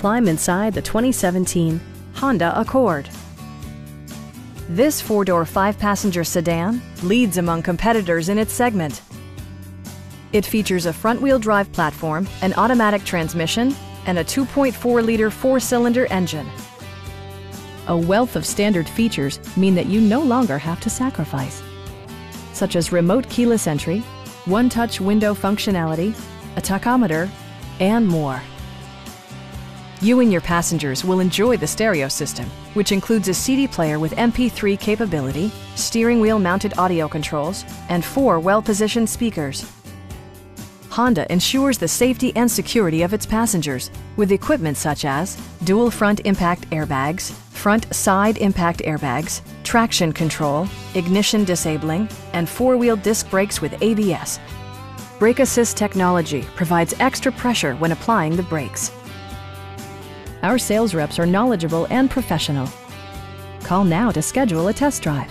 climb inside the 2017 Honda Accord. This four-door, five-passenger sedan leads among competitors in its segment. It features a front-wheel drive platform, an automatic transmission, and a 2.4-liter four-cylinder engine. A wealth of standard features mean that you no longer have to sacrifice, such as remote keyless entry, one-touch window functionality, a tachometer, and more. You and your passengers will enjoy the stereo system, which includes a CD player with MP3 capability, steering wheel mounted audio controls, and four well-positioned speakers. Honda ensures the safety and security of its passengers with equipment such as dual front impact airbags, front side impact airbags, traction control, ignition disabling, and four-wheel disc brakes with ABS. Brake Assist technology provides extra pressure when applying the brakes. Our sales reps are knowledgeable and professional. Call now to schedule a test drive.